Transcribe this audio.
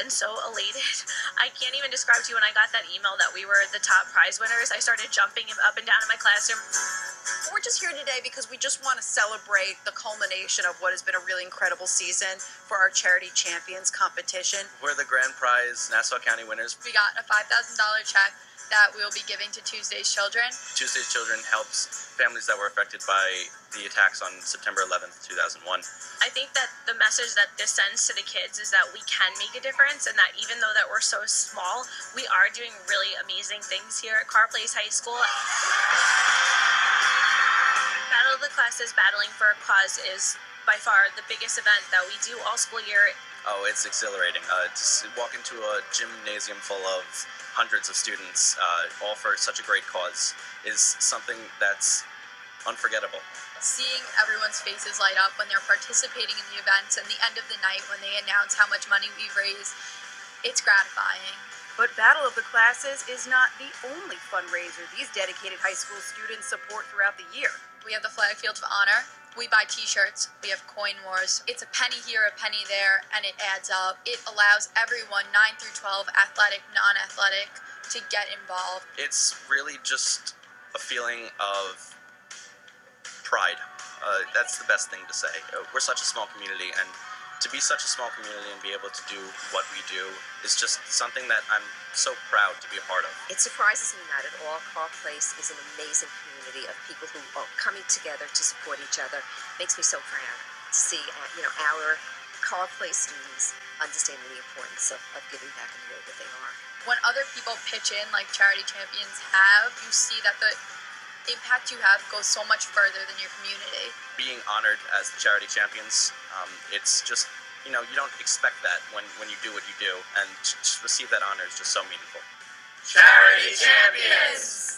and so elated. I can't even describe to you when I got that email that we were the top prize winners. I started jumping up and down in my classroom. We're just here today because we just want to celebrate the culmination of what has been a really incredible season for our Charity Champions competition. We're the grand prize Nassau County winners. We got a $5,000 check that we will be giving to Tuesday's Children. Tuesday's Children helps families that were affected by the attacks on September 11th, 2001. I think that the message that this sends to the kids is that we can make a difference and that even though that we're so small, we are doing really amazing things here at Carle Place High School. Battle of the Classes Battling for a Cause is by far the biggest event that we do all school year. Oh, it's exhilarating. Uh, to walk into a gymnasium full of hundreds of students, uh, all for such a great cause, is something that's unforgettable. Seeing everyone's faces light up when they're participating in the events and the end of the night when they announce how much money we've raised, it's gratifying. But Battle of the Classes is not the only fundraiser these dedicated high school students support throughout the year. We have the Flag Field of Honor. We buy t shirts. We have coin wars. It's a penny here, a penny there, and it adds up. It allows everyone, 9 through 12, athletic, non athletic, to get involved. It's really just a feeling of pride. Uh, that's the best thing to say. Uh, we're such a small community, and to be such a small community and be able to do what we do is just something that I'm so proud to be a part of. It surprises me not at all. Carle Place is an amazing community of people who are coming together to support each other. Makes me so proud to see, uh, you know, our Carle Place students understanding the importance of, of giving back in the way that they are. When other people pitch in, like charity champions have, you see that the impact you have goes so much further than your community. Being honored as the charity champions, um, it's just you know you don't expect that when when you do what you do, and to receive that honor is just so meaningful. Charity champions.